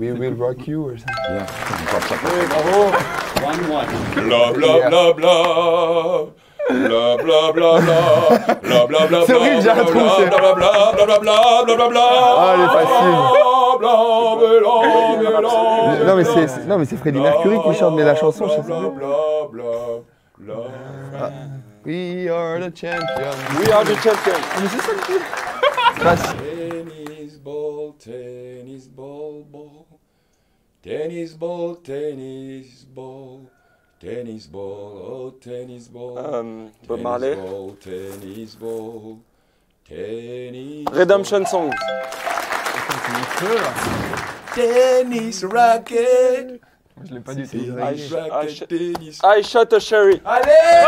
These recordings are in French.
We will rock you or something. Yeah. bravo. One one. Bla bla bla bla. Bla bla bla bla. C'est Non mais c'est non Mercury qui chante mais la chanson je ah. We are the champions. We are the champions. Ah, mais c'est tennis ball, ball. Tennis ball, tennis ball. Tennis ball, oh tennis ball. Euh, tennis Ball, tennis ball, tennis Redemption Song. tennis racket. Je l'ai pas du tout. I, shot a sherry. Allez!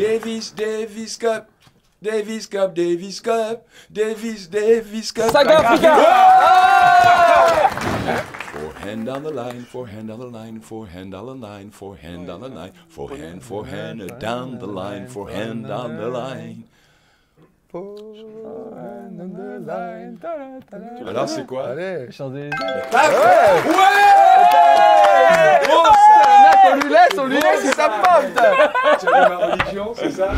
Davis, Davis Cup. Davis Cup, Davis Cup, Davis, Davis Cup. South Africa! Forehand on the line, forehand on the line, forehand on the line, forehand on the line, forehand, forehand, down the line, forehand on the line. Alors c'est quoi Allez, chantez. Ouais On lui laisse, on lui laisse, il s'apporte C'est ma religion, c'est ça